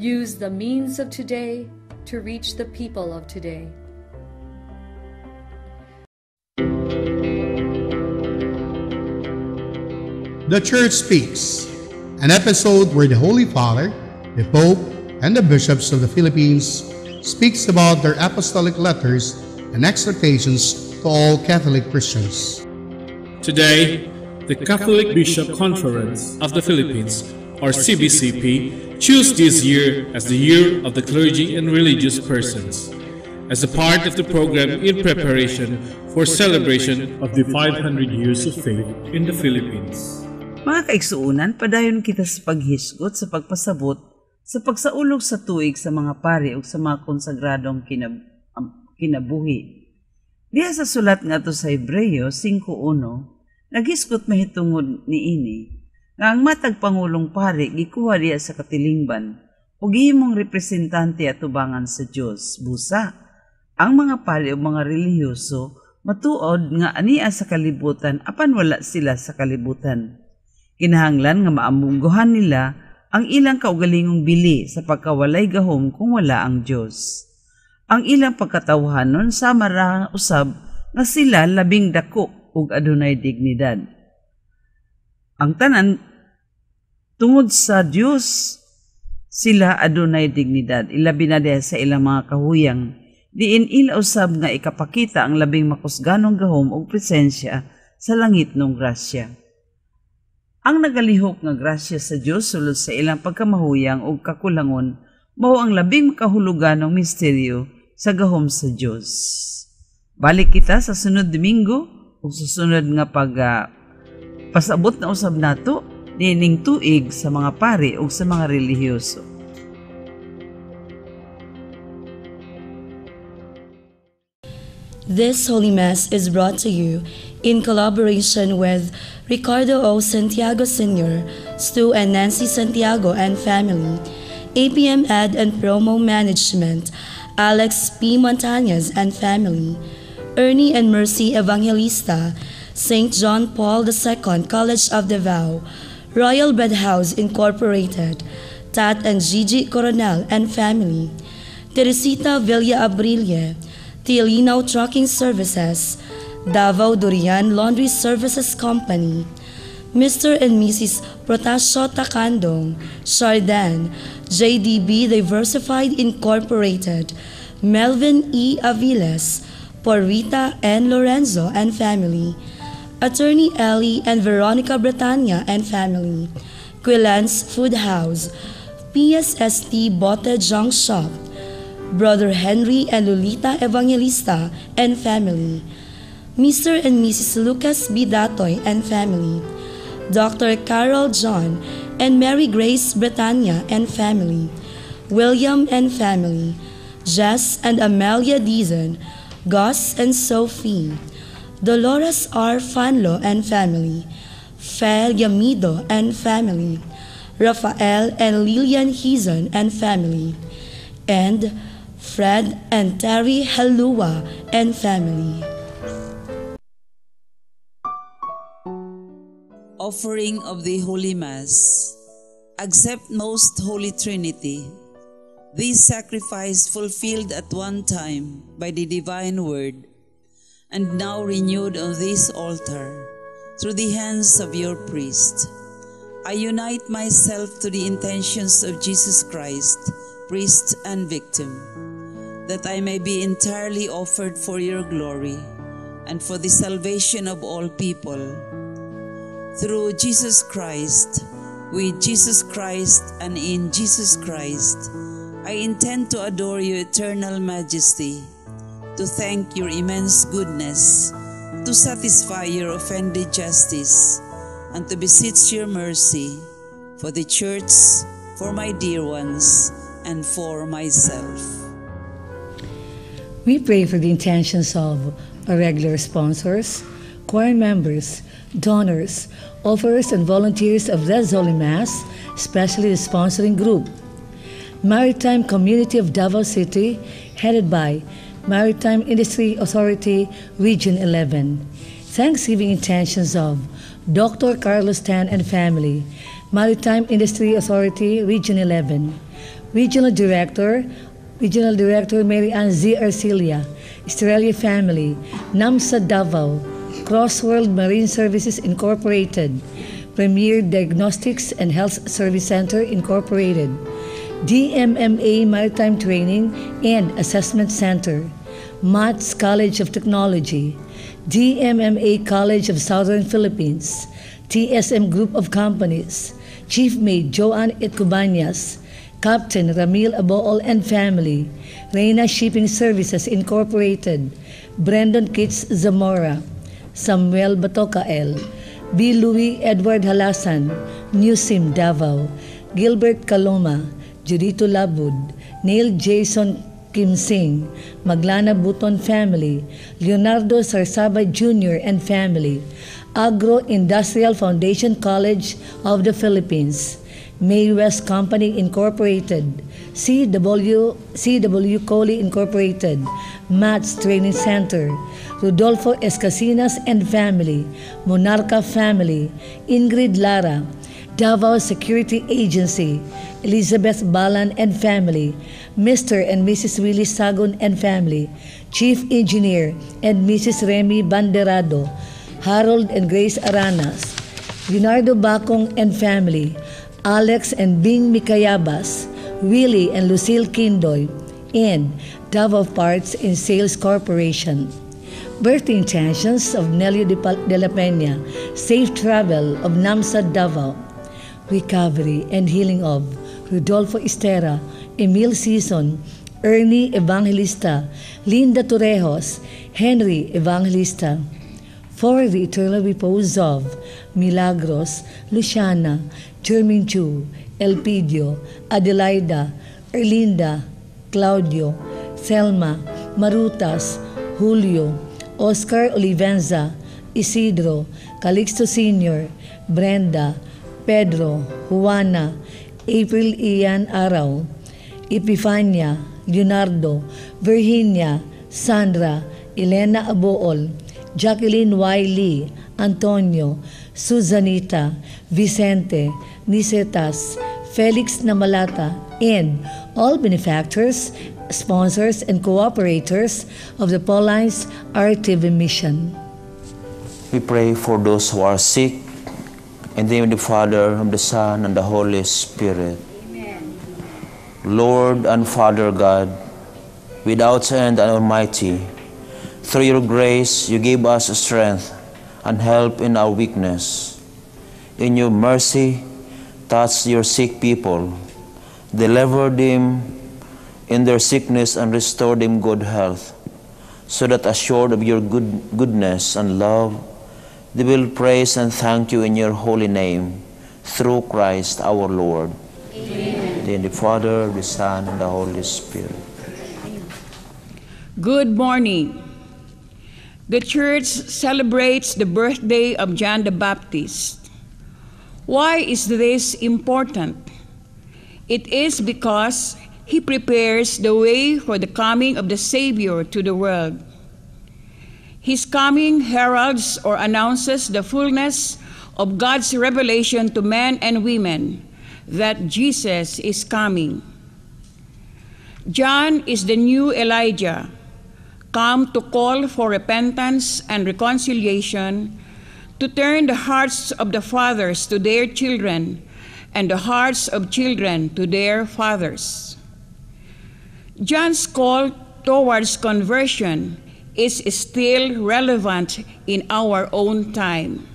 Use the means of today to reach the people of today. The Church Speaks, an episode where the Holy Father, the Pope, and the bishops of the Philippines speaks about their apostolic letters and exhortations to all Catholic Christians. Today, the Catholic Bishop Conference of the Philippines, or CBCP, choose this year as the Year of the Clergy and Religious Persons, as a part of the program in preparation for celebration of the 500 years of faith in the Philippines. Mga kaigsuunan, padayon kita sa paghisgot sa pagpasabot sa pagsaulog sa tuig sa mga pari o sa mga konsagradong kinab um, kinabuhi. Diya sa sulat nga to sa Hebreyo 5.1, naghisgot mahitungod ni ini, nga ang matag Pangulong Pari gikuha diya sa katilingban, o gihimong representante at tubangan sa Diyos, busa. Ang mga pari o mga relihiyoso, matuod nga ania sa kalibutan apan wala sila sa kalibutan Kinahanglan nga maamungguhan nila ang ilang kaugalingong bili sa pagkawalay gahom kung wala ang Diyos. Ang ilang pagkatawhanon sa marang usab nga sila labing dako ug adunay dignidad. Ang tanan tungod sa Dios sila adunay dignidad ilabi na sa ilang mga kahuyang diin ila usab nga ikapakita ang labing makusganong gahom ug presensya sa langit ng grasya. Ang nagalihok nga grasya sa Dios sulod sa ilang pagkamahuyang ug kakulangon mao ang labing makahuluganong misteryo sa gahom sa Dios. Balik kita sa sunod Domingo ug susunod nga pag uh, pasabot na usab nato nining tuig sa mga pari ug sa mga relihiyoso. This Holy Mass is brought to you in collaboration with Ricardo O. Santiago Sr., Stu and Nancy Santiago and family, APM Ed and Promo Management, Alex P. Montañez and family, Ernie and Mercy Evangelista, St. John Paul II College of Davao, Royal Bread House Incorporated, Tat and Gigi Coronel and family, Teresita Villa Abrilia, Tielino Trucking Services, Davao Durian Laundry Services Company, Mr. and Mrs. Protasio Takandong, Chardin, JDB Diversified Incorporated, Melvin E. Aviles, Porrita and Lorenzo and family, Attorney Ellie and Veronica Bretania and family, Quilance Food House, PSST Bote Junk Shop, Brother Henry and Lolita Evangelista and family, Mr. and Mrs. Lucas B. Datoy and family, Dr. Carol John and Mary Grace Bretania and family, William and family, Jess and Amelia Deason, Gus and Sophie, Dolores R. Fanlo and family, Fel Yamido and family, Rafael and Lilian Hizon and family, and Fred and Terry Halua and family. offering of the Holy Mass. Accept most Holy Trinity. This sacrifice fulfilled at one time by the divine word and now renewed on this altar through the hands of your priest. I unite myself to the intentions of Jesus Christ, priest and victim, that I may be entirely offered for your glory and for the salvation of all people through Jesus Christ, with Jesus Christ, and in Jesus Christ, I intend to adore your eternal majesty, to thank your immense goodness, to satisfy your offended justice, and to beseech your mercy for the church, for my dear ones, and for myself. We pray for the intentions of our regular sponsors, choir members, donors, offers, and volunteers of this Holy Mass, especially the sponsoring group. Maritime Community of Davao City, headed by Maritime Industry Authority, Region 11. Thanksgiving intentions of Dr. Carlos Tan and family, Maritime Industry Authority, Region 11. Regional Director, Regional Director Mary Ann Z. Arcilia, Australia Family, NAMSA Davao, Crossworld Marine Services Incorporated, Premier Diagnostics and Health Service Center Incorporated, DMMA Maritime Training and Assessment Center, MATS College of Technology, DMMA College of Southern Philippines, TSM Group of Companies, Chief Mate Joanne Itcubanyas, Captain Ramil Abool and family, Reina Shipping Services Incorporated, Brendan Kitts Zamora, Samuel Batokael, B. Louis Edward Halasan, Newsim Davao, Gilbert Kaloma, Judito Labud, Neil Jason Kim Singh, Maglana Buton family, Leonardo Sarsaba Jr. and family, Agro-Industrial Foundation College of the Philippines, May West Company Incorporated, CW, CW Coley Incorporated, MATS Training Center, Rodolfo Escasinas and family, Monarca family, Ingrid Lara, Davao Security Agency, Elizabeth Balan and family, Mr. and Mrs. Willie Sagon and family, Chief Engineer and Mrs. Remy Banderado, Harold and Grace Aranas, Leonardo Bacong and family, Alex and Bing Mikayabas, Willie and Lucille Kindoy, and Davao Parts and Sales Corporation. Birthday intentions of Nelly de, de la Peña, safe travel of Namsa Davao, recovery and healing of Rodolfo Estera, Emil Season, Ernie Evangelista, Linda Torrejos, Henry Evangelista, for the eternal repose of Milagros, Luciana, Jermin Chu, Elpidio, Adelaida, Erlinda, Claudio, Selma, Marutas, Julio, Oscar Olivenza, Isidro, Calixto Sr., Brenda, Pedro, Juana, April Ian Araw, Epifania, Leonardo, Virginia, Sandra, Elena Abool, Jacqueline Wiley, Antonio, Susanita, Vicente, Nicetas, Felix Namalata, and all benefactors, sponsors, and cooperators of the Paulines RTV mission. We pray for those who are sick, in the name of the Father, of the Son, and the Holy Spirit. Amen. Lord and Father God, without end and almighty, through your grace you give us strength and help in our weakness. In your mercy, touch your sick people, deliver them in their sickness and restore them good health, so that assured of your good, goodness and love, they will praise and thank you in your holy name through Christ our Lord. Amen. In the Father, the Son, and the Holy Spirit. Good morning. The church celebrates the birthday of John the Baptist. Why is this important? It is because he prepares the way for the coming of the Savior to the world. His coming heralds or announces the fullness of God's revelation to men and women that Jesus is coming. John is the new Elijah, come to call for repentance and reconciliation, to turn the hearts of the fathers to their children, and the hearts of children to their fathers. John's call towards conversion is still relevant in our own time.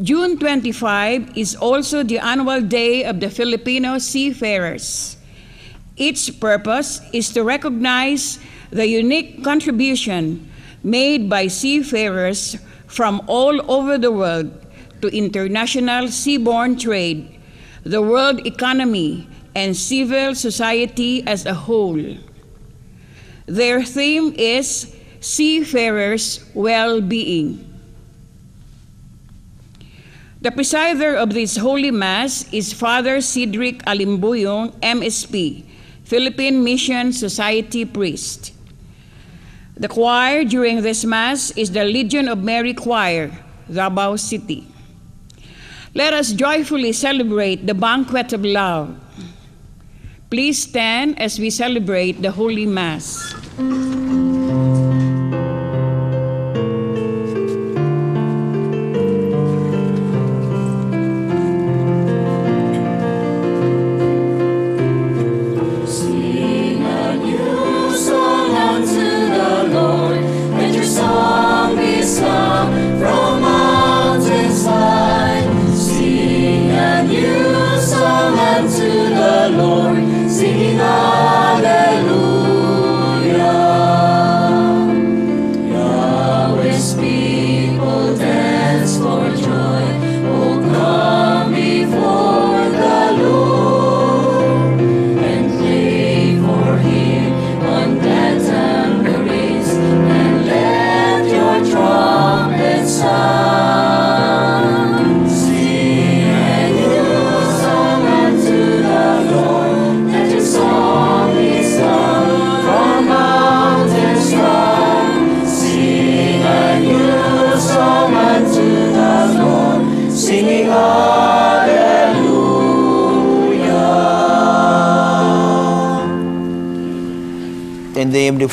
June 25 is also the annual day of the Filipino seafarers. Its purpose is to recognize the unique contribution made by seafarers from all over the world to international seaborne trade, the world economy, and civil society as a whole. Their theme is Seafarers' Well-Being. The presider of this Holy Mass is Father Cedric Alimbuyong, MSP, Philippine Mission Society priest. The choir during this Mass is the Legion of Mary Choir, Davao City. Let us joyfully celebrate the banquet of love. Please stand as we celebrate the Holy Mass.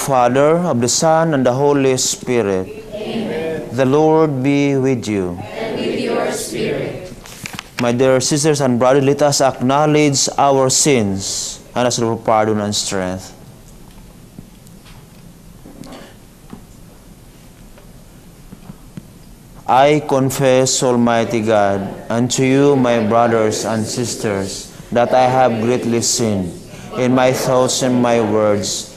Father, of the Son, and the Holy Spirit. Amen. The Lord be with you. And with your spirit. My dear sisters and brothers, let us acknowledge our sins and ask for pardon and strength. I confess, Almighty God, unto you, my brothers and sisters, that I have greatly sinned in my thoughts and my words,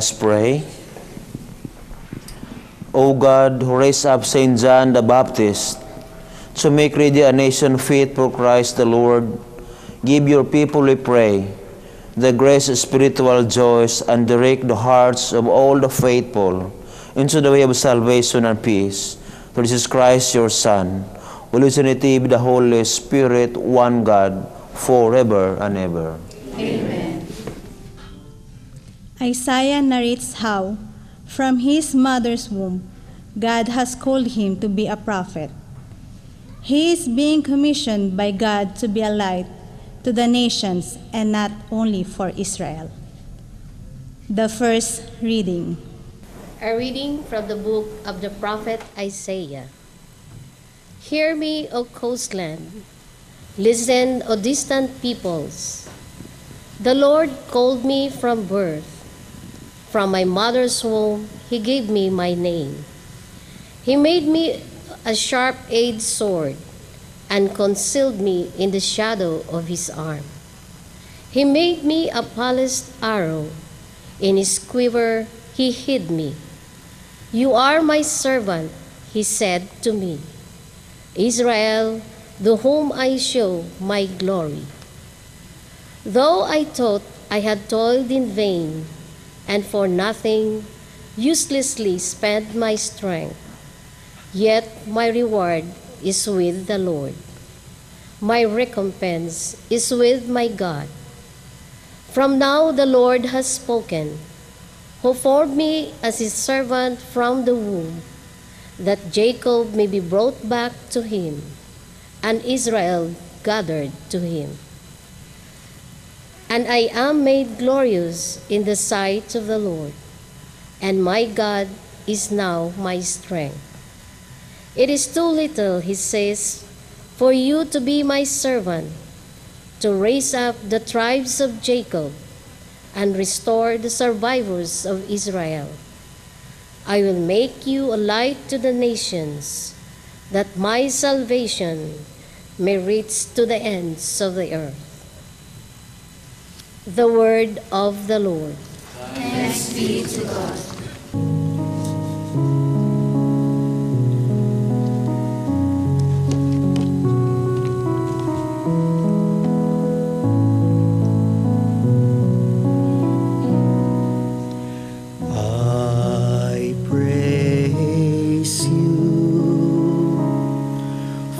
Us pray. O God, who raised up Saint John the Baptist to make ready a nation fit for Christ the Lord, give your people, we pray, the grace of spiritual joys and direct the hearts of all the faithful into the way of salvation and peace. Through Jesus Christ, your Son, who lives in the Holy Spirit, one God, forever and ever. Isaiah narrates how, from his mother's womb, God has called him to be a prophet. He is being commissioned by God to be a light to the nations and not only for Israel. The first reading. A reading from the book of the prophet Isaiah. Hear me, O coastland. Listen, O distant peoples. The Lord called me from birth. From my mother's womb, He gave me my name. He made me a sharp edged sword and concealed me in the shadow of His arm. He made me a polished arrow. In His quiver, He hid me. You are my servant, He said to me. Israel, to whom I show my glory. Though I thought I had toiled in vain, and for nothing uselessly spent my strength, yet my reward is with the Lord. My recompense is with my God. From now the Lord has spoken, who formed me as his servant from the womb, that Jacob may be brought back to him, and Israel gathered to him. And I am made glorious in the sight of the Lord, and my God is now my strength. It is too little, he says, for you to be my servant, to raise up the tribes of Jacob and restore the survivors of Israel. I will make you a light to the nations, that my salvation may reach to the ends of the earth. The word of the Lord. I praise you,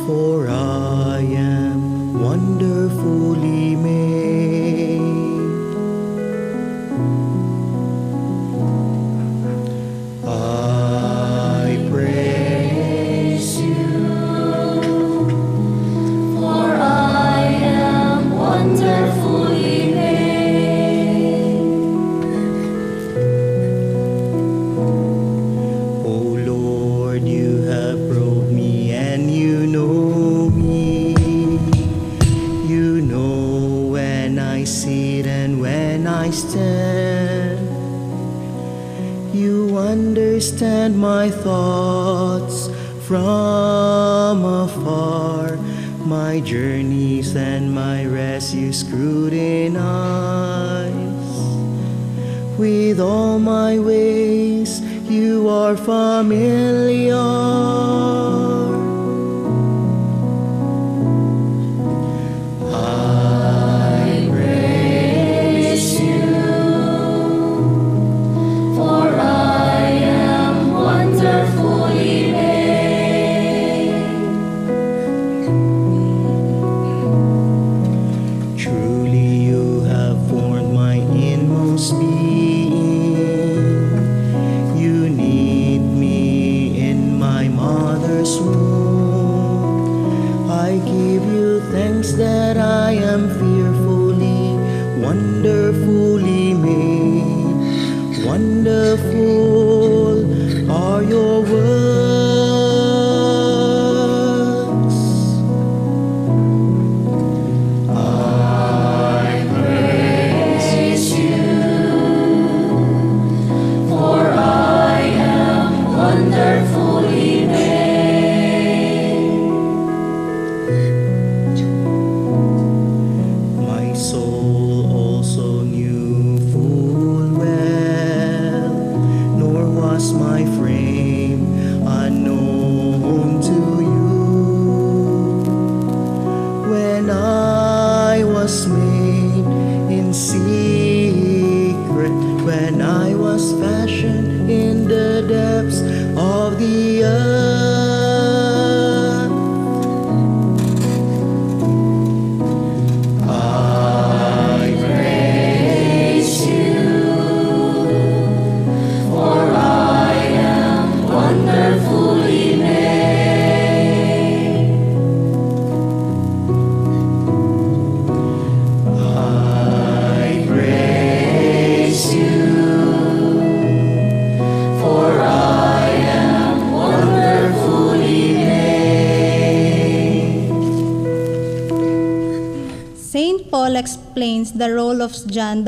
for I am wonderfully made. Thoughts from afar. My journeys and my rest you scrutinize with all my ways you are familiar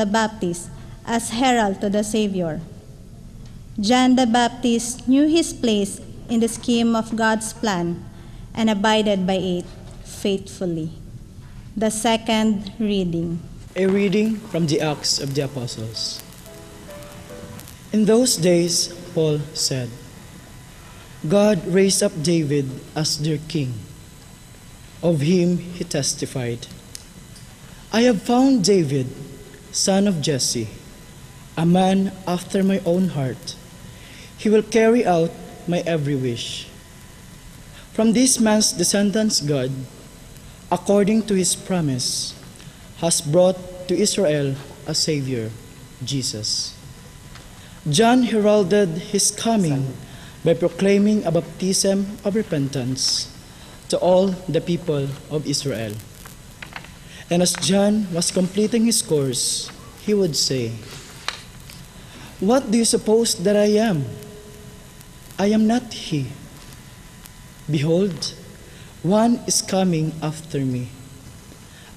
the Baptist as herald to the Savior. John the Baptist knew his place in the scheme of God's plan and abided by it faithfully. The second reading. A reading from the Acts of the Apostles. In those days, Paul said, God raised up David as their king. Of him he testified, I have found David, son of Jesse, a man after my own heart. He will carry out my every wish. From this man's descendants, God, according to his promise, has brought to Israel a Savior, Jesus. John heralded his coming by proclaiming a baptism of repentance to all the people of Israel. And as John was completing his course, he would say, What do you suppose that I am? I am not he. Behold, one is coming after me.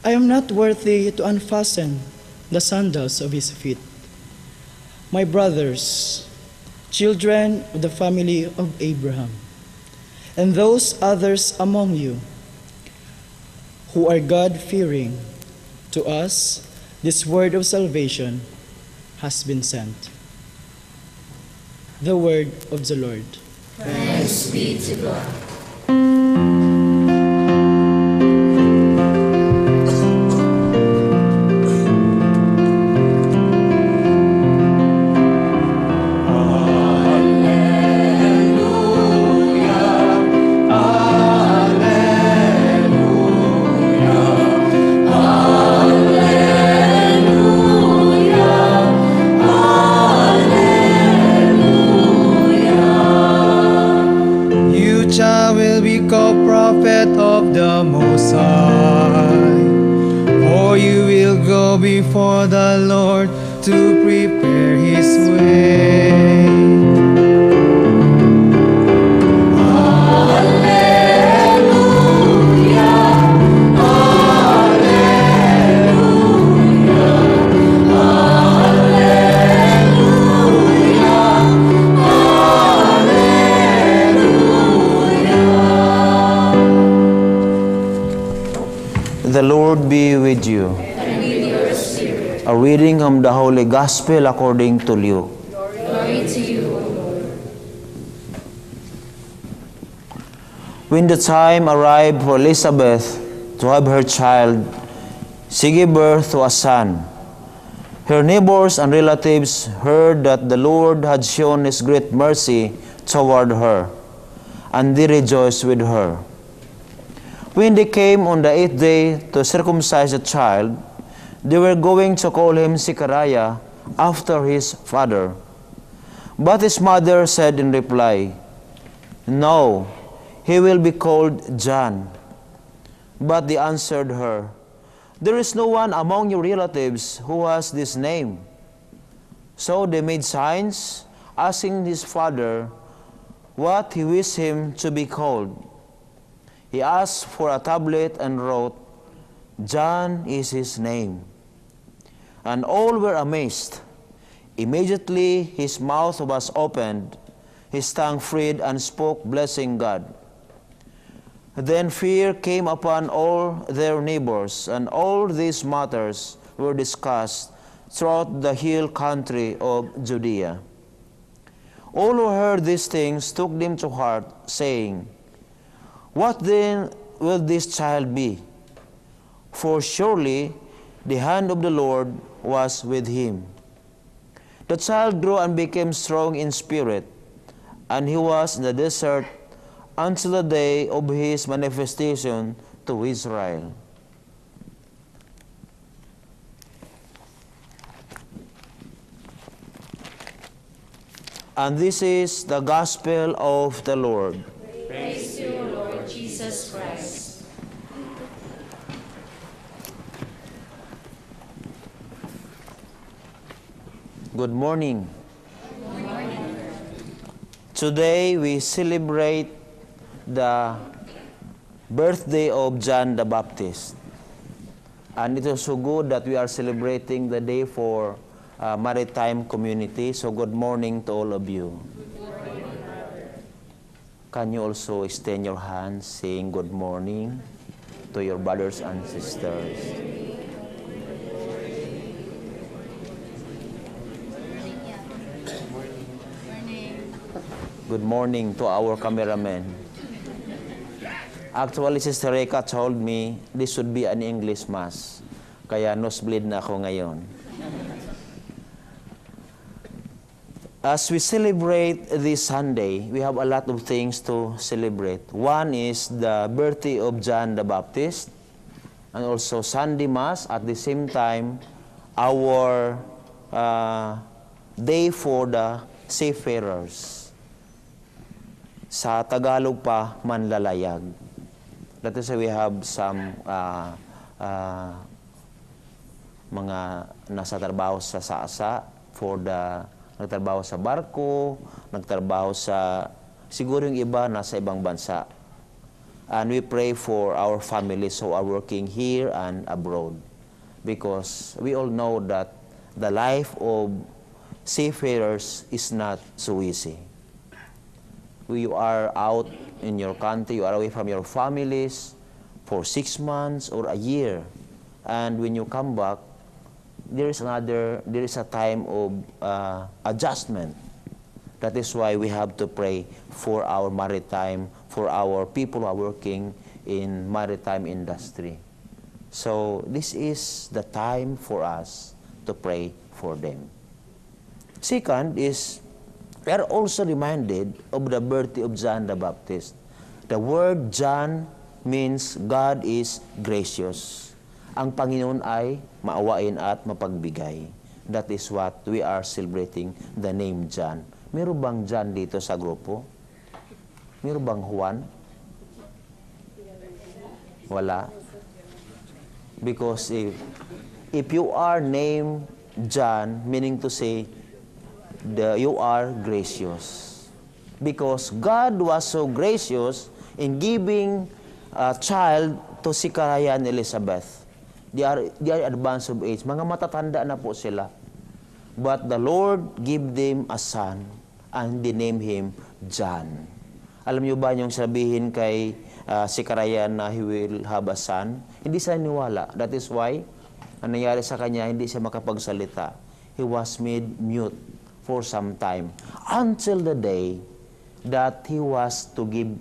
I am not worthy to unfasten the sandals of his feet. My brothers, children of the family of Abraham, and those others among you who are God fearing, to us this word of salvation has been sent. The word of the Lord. Thanks be to God. The Gospel according to Luke. Glory to you, O Lord. When the time arrived for Elizabeth to have her child, she gave birth to a son. Her neighbors and relatives heard that the Lord had shown his great mercy toward her, and they rejoiced with her. When they came on the eighth day to circumcise the child, they were going to call him Zechariah after his father. But his mother said in reply, No, he will be called John. But they answered her, There is no one among your relatives who has this name. So they made signs, asking his father what he wished him to be called. He asked for a tablet and wrote, John is his name. And all were amazed. Immediately his mouth was opened, his tongue freed, and spoke, blessing God. Then fear came upon all their neighbors, and all these matters were discussed throughout the hill country of Judea. All who heard these things took them to heart, saying, What then will this child be? For surely the hand of the Lord was with him. The child grew and became strong in spirit, and he was in the desert until the day of his manifestation to Israel. And this is the gospel of the Lord. Praise to you, Lord Jesus Christ. Good morning. Today we celebrate the birthday of John the Baptist. And it is so good that we are celebrating the day for uh, maritime community. So good morning to all of you. Can you also extend your hands saying good morning to your brothers and sisters? Good morning to our cameraman. Actually, Sister Reka told me this should be an English Mass. Kaya nosebleed na ako ngayon. As we celebrate this Sunday, we have a lot of things to celebrate. One is the birthday of John the Baptist, and also Sunday Mass. At the same time, our uh, day for the seafarers. Sa Tagalog pa, manlalayag. That is we have some uh, uh, mga nasa trabaho sa SASA for the nagtrabaho sa barko, nagtrabaho sa siguro yung iba nasa ibang bansa. And we pray for our families who are working here and abroad because we all know that the life of seafarers is not so easy. You are out in your country, you are away from your families for six months or a year. And when you come back, there is another, there is a time of uh, adjustment. That is why we have to pray for our maritime, for our people who are working in maritime industry. So this is the time for us to pray for them. Second is, we are also reminded of the birthday of John the Baptist. The word John means God is gracious. Ang Panginoon ay maawain at mapagbigay. That is what we are celebrating the name John. Meron bang John dito sa grupo? Meron bang Juan? Wala. Because if, if you are named John, meaning to say, the, you are gracious. Because God was so gracious in giving a child to Zechariah and Elizabeth. They are, they are advanced of age. Mga matatanda na po sila. But the Lord gave them a son and they named him John. Alam niyo ba yung sabihin kay uh, Zechariah na he will have a son? Hindi siya niwala. That is why, ang nangyari sa kanya, hindi siya makapagsalita. He was made mute for some time until the day that he was to give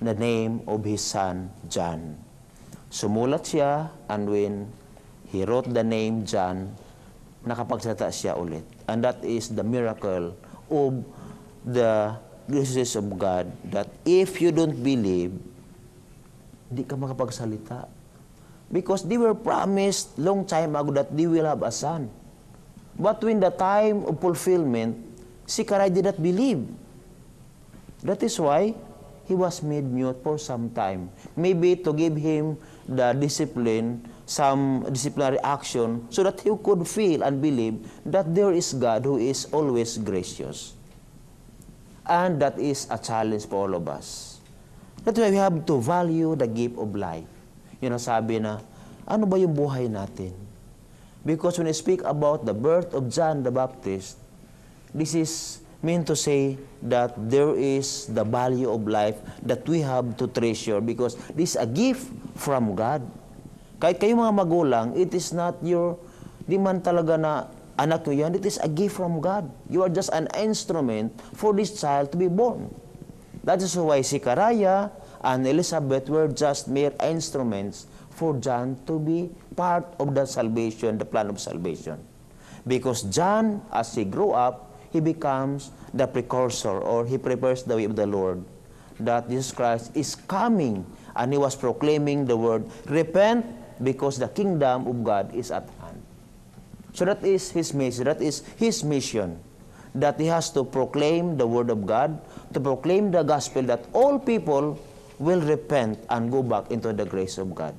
the name of his son John. Sumulat siya and when he wrote the name John, nakapagsalita siya ulit. And that is the miracle of the graces of God that if you don't believe, di ka makapagsalita. Because they were promised long time ago that they will have a son. But when the time of fulfillment, Zechariah did not believe. That is why he was made mute for some time. Maybe to give him the discipline, some disciplinary action, so that he could feel and believe that there is God who is always gracious. And that is a challenge for all of us. That's why we have to value the gift of life. Yun ang sabi na, ano ba yung buhay natin? Because when I speak about the birth of John the Baptist, this is meant to say that there is the value of life that we have to treasure because this is a gift from God. Kahit kayo mga magulang, it is not your, di man talaga na anak nyo yan, it is a gift from God. You are just an instrument for this child to be born. That is why Zechariah and Elizabeth were just mere instruments for John to be part of the salvation, the plan of salvation. Because John, as he grew up, he becomes the precursor or he prepares the way of the Lord. That Jesus Christ is coming and he was proclaiming the word, repent because the kingdom of God is at hand. So that is his message, that is his mission. That he has to proclaim the word of God, to proclaim the gospel that all people will repent and go back into the grace of God.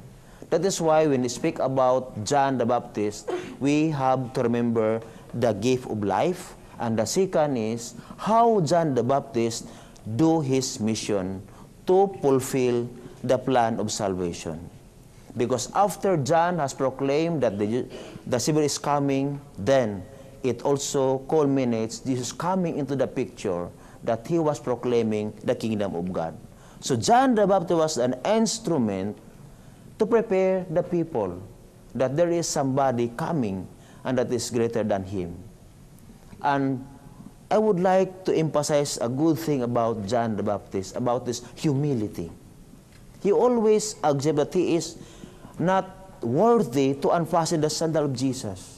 That is why when we speak about John the Baptist, we have to remember the gift of life, and the second is how John the Baptist do his mission to fulfill the plan of salvation. Because after John has proclaimed that the, the Savior is coming, then it also culminates Jesus coming into the picture that he was proclaiming the kingdom of God. So John the Baptist was an instrument to prepare the people that there is somebody coming and that is greater than him. And I would like to emphasize a good thing about John the Baptist, about this humility. He always accepts that he is not worthy to unfasten the sandal of Jesus.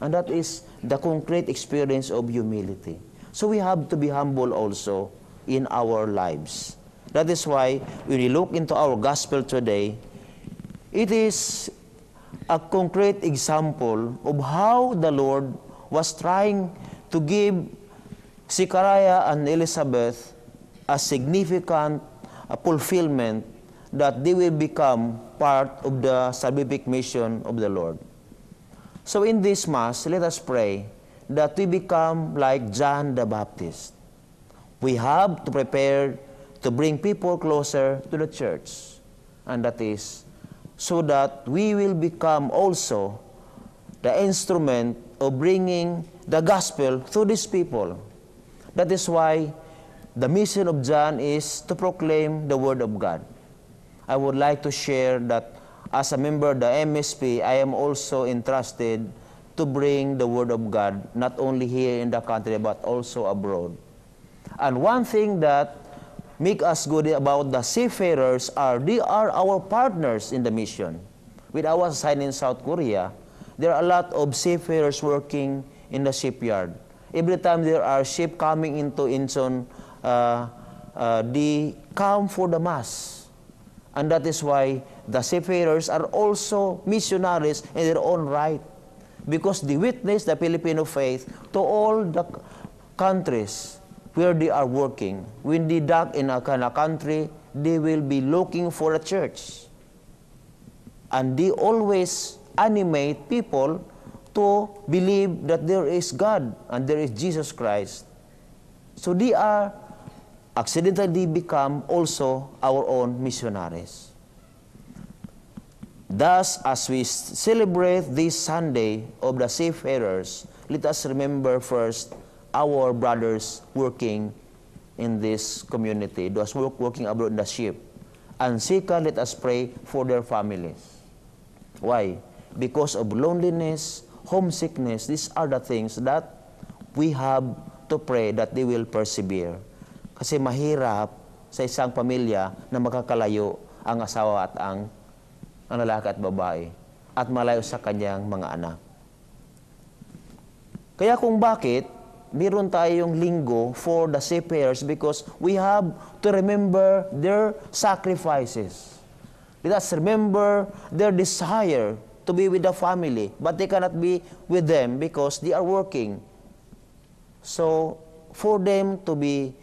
And that is the concrete experience of humility. So we have to be humble also in our lives. That is why when we look into our gospel today, it is a concrete example of how the Lord was trying to give Zechariah and Elizabeth a significant a fulfillment that they will become part of the salvific mission of the Lord. So in this Mass, let us pray that we become like John the Baptist. We have to prepare to bring people closer to the church. And that is so that we will become also the instrument of bringing the gospel to these people. That is why the mission of John is to proclaim the word of God. I would like to share that as a member of the MSP, I am also entrusted to bring the word of God not only here in the country but also abroad. And one thing that make us good about the seafarers are they are our partners in the mission. With our assigned in South Korea, there are a lot of seafarers working in the shipyard. Every time there are ship coming into Incheon, uh, uh, they come for the mass. And that is why the seafarers are also missionaries in their own right because they witness the Filipino faith to all the countries where they are working. When they dock in a kind of country, they will be looking for a church. And they always animate people to believe that there is God and there is Jesus Christ. So they are accidentally become also our own missionaries. Thus, as we celebrate this Sunday of the seafarers, let us remember first our brothers working in this community, those work, working abroad in the ship. And second, let us pray for their families. Why? Because of loneliness, homesickness, these are the things that we have to pray that they will persevere. Kasi mahirap sa isang pamilya na makakalayo ang asawa at ang, ang lalaki at babae at malayo sa kanyang mga anak. Kaya kung bakit meron tayong linggo for the seafarers because we have to remember their sacrifices. Let us remember their desire to be with the family, but they cannot be with them because they are working. So, for them to be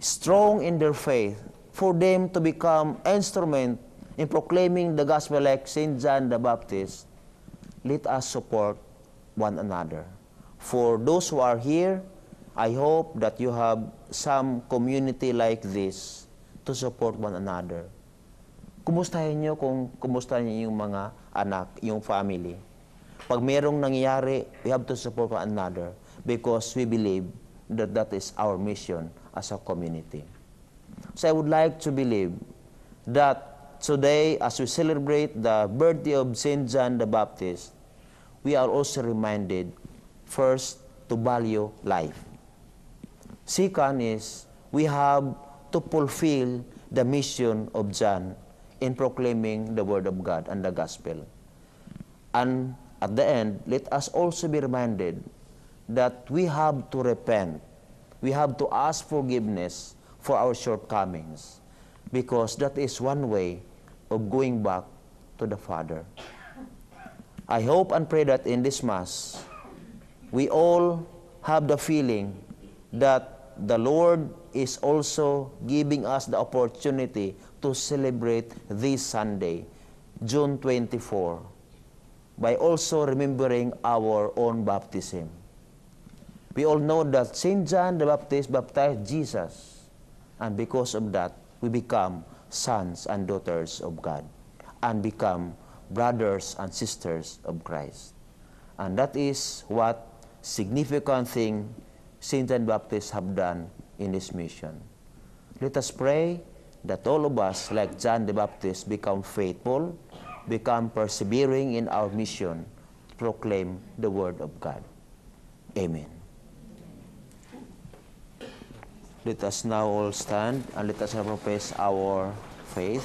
strong in their faith, for them to become instrument in proclaiming the gospel like St. John the Baptist, let us support one another. For those who are here, I hope that you have some community like this to support one another. Kumustahin nyo kung kumustahin nyo yung mga anak, yung family. Pag merong nangyayari, we have to support one another because we believe that that is our mission as a community. So I would like to believe that today, as we celebrate the birthday of St. John the Baptist, we are also reminded first to value life. Second is we have to fulfill the mission of John in proclaiming the word of God and the gospel. And At the end, let us also be reminded that we have to repent. We have to ask forgiveness for our shortcomings because that is one way of going back to the Father. I hope and pray that in this Mass, we all have the feeling that the Lord is also giving us the opportunity to celebrate this Sunday, June 24, by also remembering our own baptism. We all know that St. John the Baptist baptized Jesus, and because of that, we become sons and daughters of God and become brothers and sisters of Christ. And that is what significant thing St. John Baptist have done in this mission. Let us pray that all of us, like John the Baptist, become faithful, become persevering in our mission, proclaim the word of God. Amen. Let us now all stand and let us profess our faith.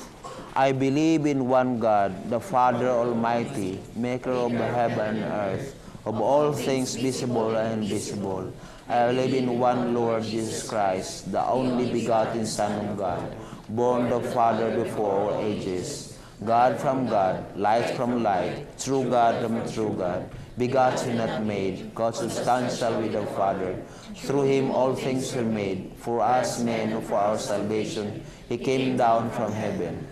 I believe in one God, the Father Almighty, maker of heaven and earth, of all things visible and invisible. I believe in one Lord Jesus Christ, the only begotten Son of God, born of Father before all ages, God from God, light from light, true God from true God, begotten not made, consubstantial with the Father. Through him all things were made. For us men, for our salvation, he came down from heaven.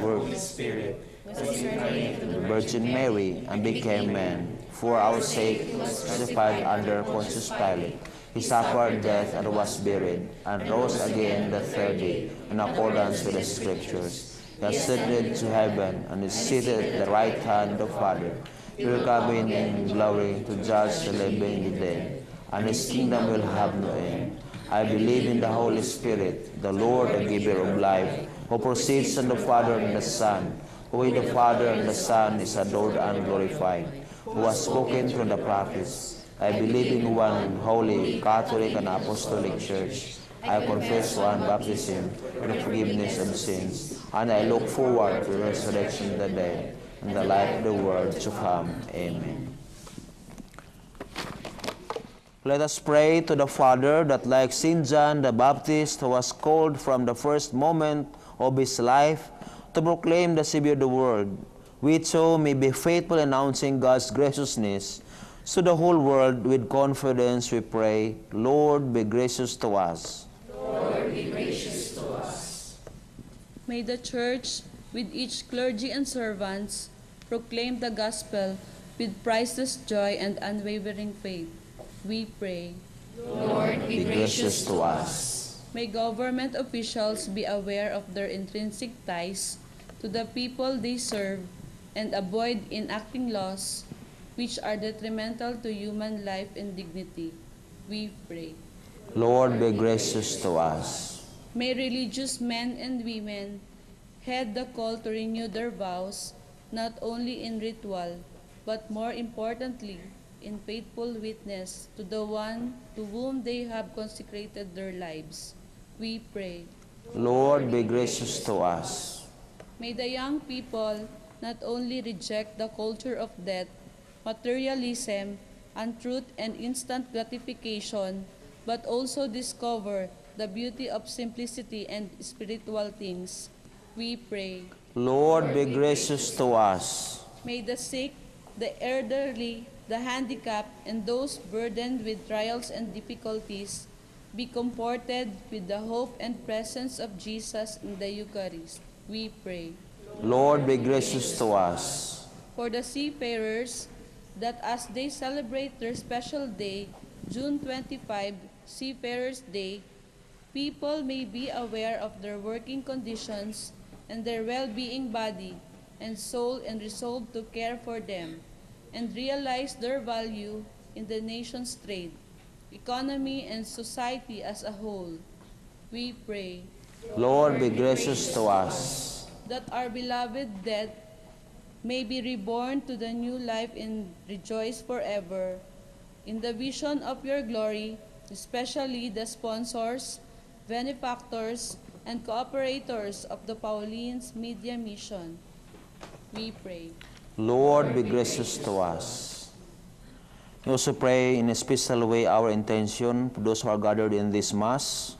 Word, Spirit, the Virgin Mary, and became man. For our sake, he crucified under Pontius Pilate. He suffered death and was buried, and rose again the third day, in accordance with the Scriptures. He ascended to heaven, and is seated at the right hand of the Father. He will come in in glory to judge the living and the dead, and his kingdom will have no end. I believe in the Holy Spirit, the Lord, the giver of life, who proceeds from the Father and the Son, who with the Father and the Son is adored and glorified, who has spoken through the prophets. I believe in one holy, Catholic, and Apostolic Church. I confess one baptism for the forgiveness of sins, and I look forward to the resurrection of the dead and the life of the world to come. Amen. Let us pray to the Father that like St. John the Baptist who was called from the first moment of his life to proclaim the Savior of the world, we too may be faithful announcing God's graciousness to the whole world with confidence we pray, Lord, be gracious to us. Lord, be gracious to us. May the Church, with each clergy and servants, proclaim the gospel with priceless joy and unwavering faith. We pray. Lord, be gracious to us. May government officials be aware of their intrinsic ties to the people they serve and avoid enacting laws which are detrimental to human life and dignity. We pray. Lord, be gracious to us. May religious men and women heed the call to renew their vows, not only in ritual, but more importantly, in faithful witness to the one to whom they have consecrated their lives. We pray. Lord, be gracious to us. May the young people not only reject the culture of death, materialism, untruth, and instant gratification, but also discover the beauty of simplicity and spiritual things. We pray. Lord, be gracious to us. May the sick, the elderly, the handicapped, and those burdened with trials and difficulties be comforted with the hope and presence of Jesus in the Eucharist. We pray. Lord, be gracious to us. For the seafarers, that as they celebrate their special day, June 25, Seafarers' Day, people may be aware of their working conditions and their well-being body and soul and resolve to care for them and realize their value in the nation's trade, economy, and society as a whole. We pray Lord, be gracious to us. That our beloved dead may be reborn to the new life and rejoice forever in the vision of your glory, especially the sponsors, benefactors, and cooperators of the Paulines Media Mission. We pray. Lord, be gracious to us. We also pray in a special way our intention for those who are gathered in this Mass.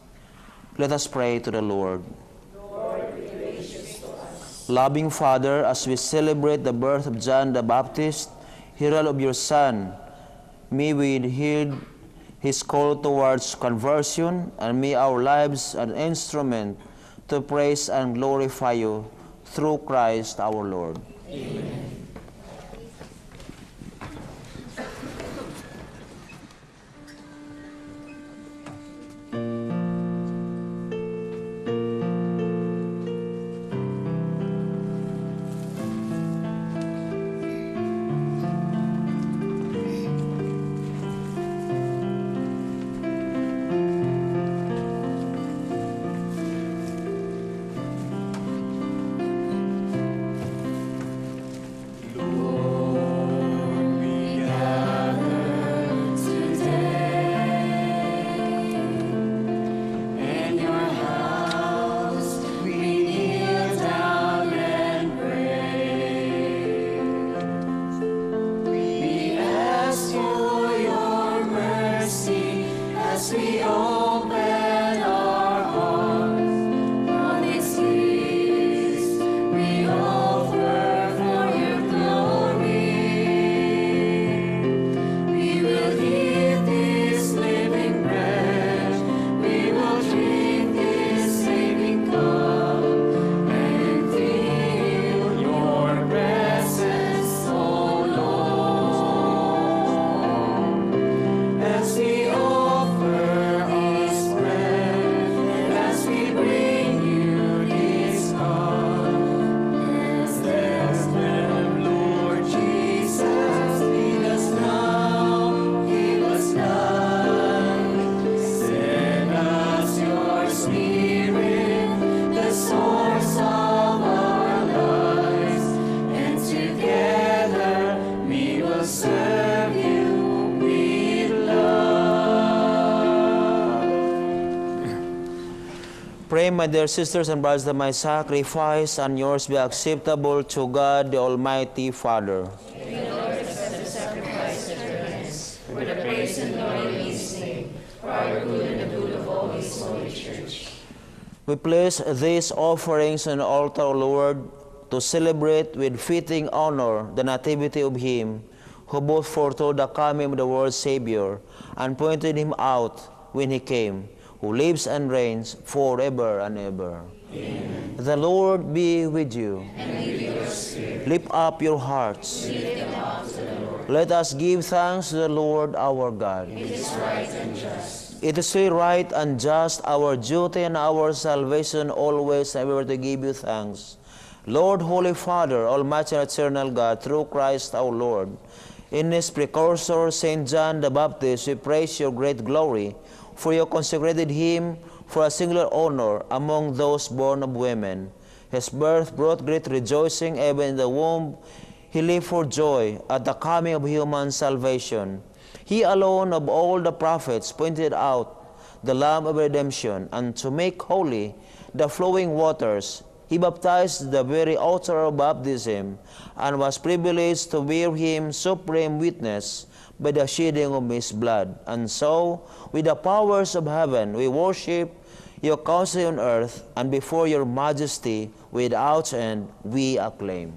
Let us pray to the Lord. Loving Father, as we celebrate the birth of John the Baptist, herald of your Son, may we heed his call towards conversion, and may our lives an instrument to praise and glorify you through Christ our Lord. In my dear sisters and brothers, that my sacrifice and yours be acceptable to God, the Almighty Father. We place these offerings on the altar, O Lord, to celebrate with fitting honor the nativity of Him who both foretold the coming of the world's Savior and pointed Him out when He came, who lives and reigns forever and ever. Amen. The Lord be with you. And with. Lift up your hearts. Up to the Lord. Let us give thanks to the Lord our God. It is right and just. It is right and just, our duty and our salvation always and ever to give you thanks. Lord, Holy Father, Almighty and Eternal God, through Christ our Lord, in his precursor, Saint John the Baptist, we praise your great glory, for you consecrated him for a singular honor among those born of women. His birth brought great rejoicing even in the womb. He lived for joy at the coming of human salvation. He alone of all the prophets pointed out the Lamb of redemption, and to make holy the flowing waters, he baptized the very altar of baptism, and was privileged to bear him supreme witness by the shedding of his blood. And so, with the powers of heaven, we worship your counsel on earth, and before your majesty without end we acclaim.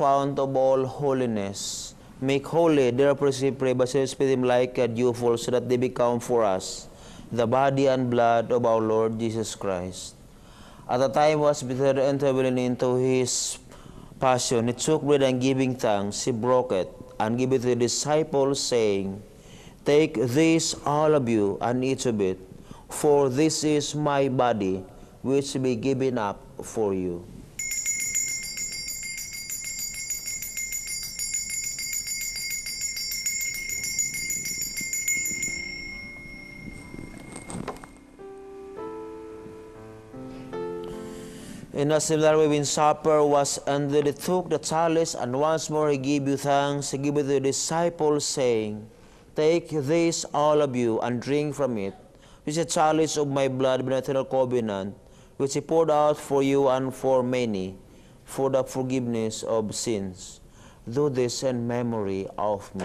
Of all holiness. Make holy their we pray, but spirit like a dewful, so that they become for us the body and blood of our Lord Jesus Christ. At the time was Peter entering into his passion, he took bread and giving thanks, he broke it and gave it to the disciples, saying, Take this, all of you, and eat of it, for this is my body, which will be given up for you. In a similar way, when supper was ended, he took the chalice, and once more he gave you thanks. He gave it to the disciples, saying, Take this, all of you, and drink from it, which is a chalice of my blood, an eternal covenant, which he poured out for you and for many, for the forgiveness of sins. Do this in memory of me.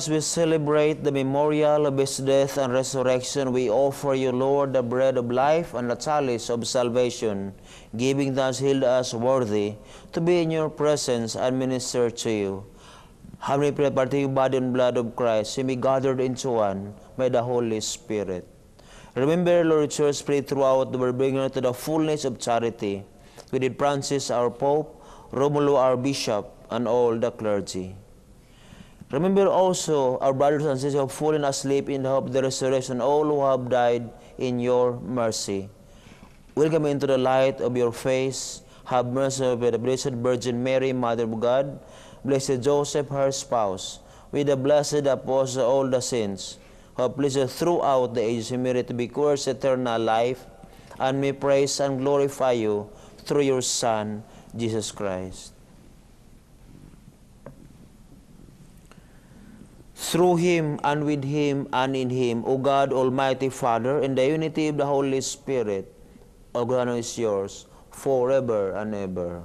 As we celebrate the memorial of his death and resurrection, we offer you, Lord, the bread of life and the chalice of salvation, giving thus healed us worthy to be in your presence and minister to you. Pray partake of body and blood of Christ, we be gathered into one by the Holy Spirit. Remember, Lord Church, pray throughout the world, bring her to the fullness of charity. We did Francis, our Pope, Romulo, our Bishop, and all the clergy. Remember also our brothers and sisters who have fallen asleep in the hope of the resurrection, all who have died in your mercy. Welcome into the light of your face. Have mercy over the Blessed Virgin Mary, Mother of God, Blessed Joseph, her spouse, with the blessed apostles, all the saints, who have pleased throughout the ages, who merit to be cursed eternal life, and may praise and glorify you through your Son, Jesus Christ. Through him and with him and in him, O God, Almighty Father, in the unity of the Holy Spirit, all glory is yours forever and ever.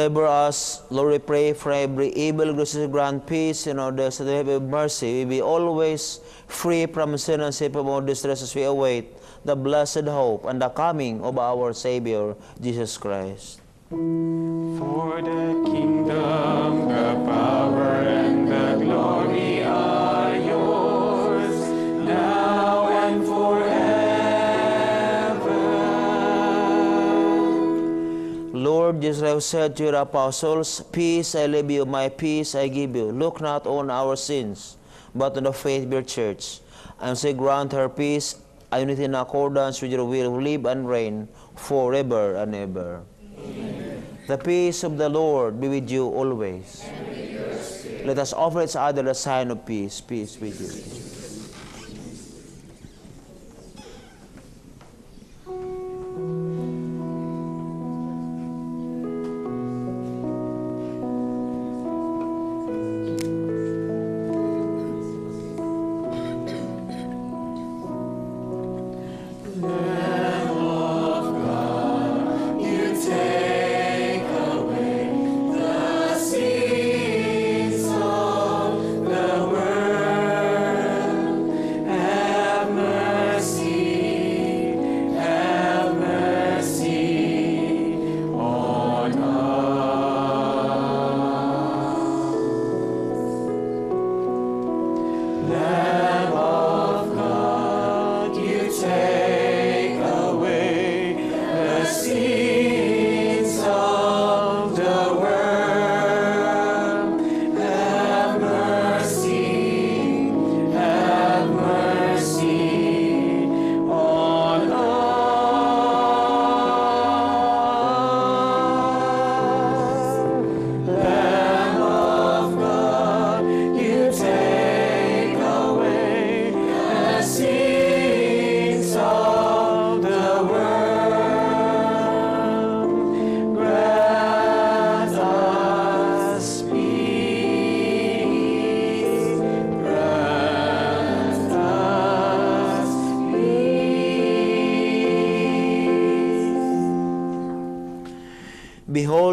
Deliver us, Lord, we pray, for every evil, gracious grant peace in our days, that we have mercy. We be always free from sin and safe from all distress as we await the blessed hope and the coming of our Savior, Jesus Christ. For the kingdom, Jesus said to your apostles, Peace I leave you, my peace I give you. Look not on our sins, but on the faith of your church. And say, grant her peace unity in accordance with your will, live and reign forever and ever. The peace of the Lord be with you always. Let us offer each other a sign of peace. Peace with you.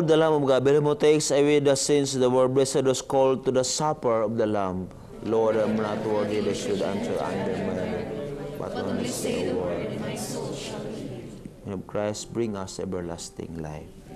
The Lamb of God, takes away the sins the world. Blessed those called to the supper of the Lamb. Lord, I'm not worthy that should enter under my but only say a word. and my soul shall of Christ, bring us everlasting life.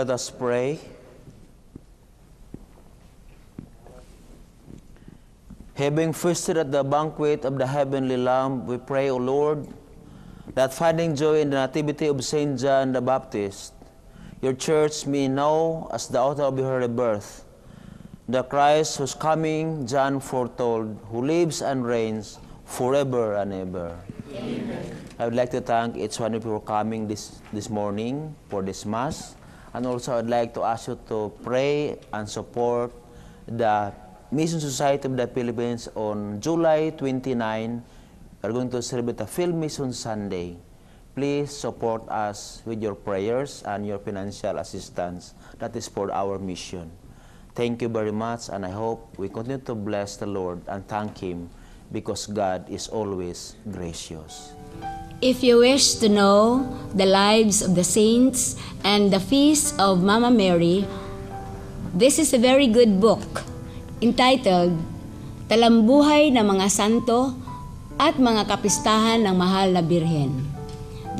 Let us pray. Having feasted at the banquet of the heavenly Lamb, we pray, O Lord, that finding joy in the nativity of Saint John the Baptist, your church may know as the author of her rebirth, the Christ whose coming John foretold, who lives and reigns forever and ever. Amen. I would like to thank each one of you for coming this, this morning for this Mass. And also, I'd like to ask you to pray and support the Mission Society of the Philippines on July 29. We're going to celebrate the Film Mission Sunday. Please support us with your prayers and your financial assistance. That is for our mission. Thank you very much, and I hope we continue to bless the Lord and thank Him because God is always gracious. If you wish to know the lives of the saints and the feast of Mama Mary, this is a very good book entitled Talambuhay ng mga Santo at mga kapistahan ng Mahal na Birhen.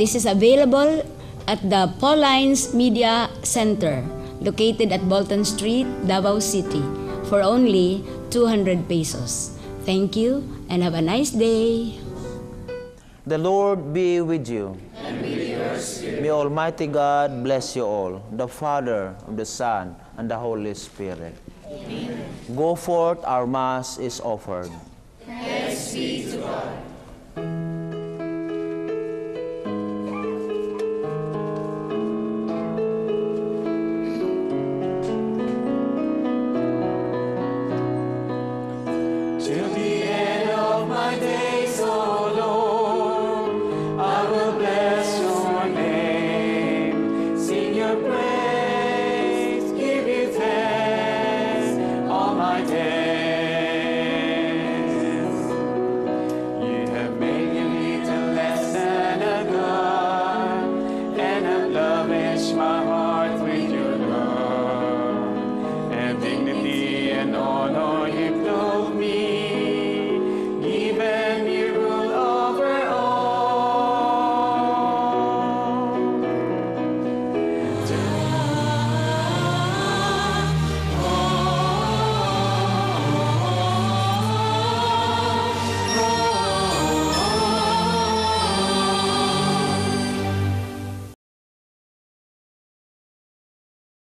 This is available at the Paulines Media Center located at Bolton Street, Davao City for only 200 pesos. Thank you and have a nice day. The Lord be with you. And with your spirit. May Almighty God bless you all, the Father, the Son, and the Holy Spirit. Amen. Go forth, our Mass is offered. Thanks be to God.